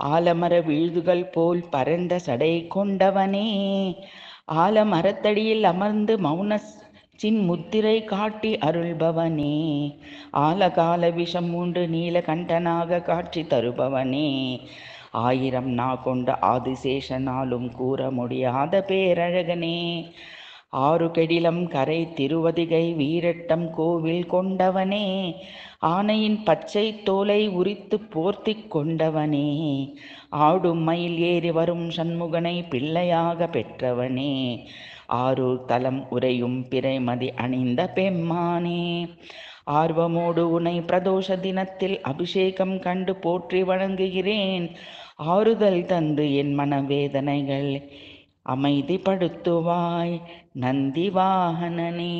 ஆலமர வீழ்துகள் போல் பரந்த சடை கொண்டவனே. ஆலமரத்தடியில் அமர்ந்து மௌன சின் முத்திரை காட்டி அருள்பவனே. ஆலகால விஷம் மூன்று நீலகண்டனாக காட்சி தருபவனே. ஆயிரம் நா கொண்ட ஆதிசேஷனாலும் கூற முடியாத பேரழகனே. ஆறு கெடிலம் கரை திருவதிகை வீரட்டம் கோவில் கொண்டவனே ஆனையின் பச்சை தோலை உரித்து போர்த்தி கொண்டவனே ஆடும் மயில் ஏறி வரும் சண்முகனை பிள்ளையாக பெற்றவனே ஆரூர் தலம் உரையும் பிறைமதி அணிந்த பெம்மானே. ஆர்வமோடு உனை பிரதோஷ தினத்தில் அபிஷேகம் கண்டு போற்றி வணங்குகிறேன். ஆறுதல் தந்து என் மனவேதனைகள் அமைதிப்படுத்துவாய் நந்தி வாகனனே.